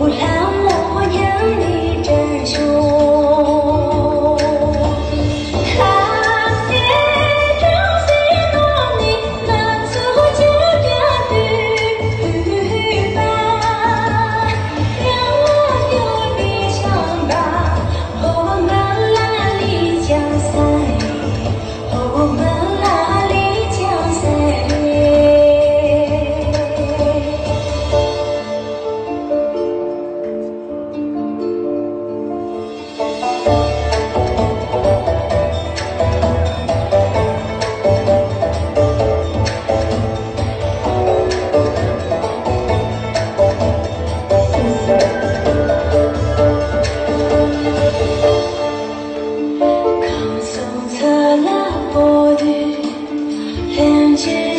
올 change.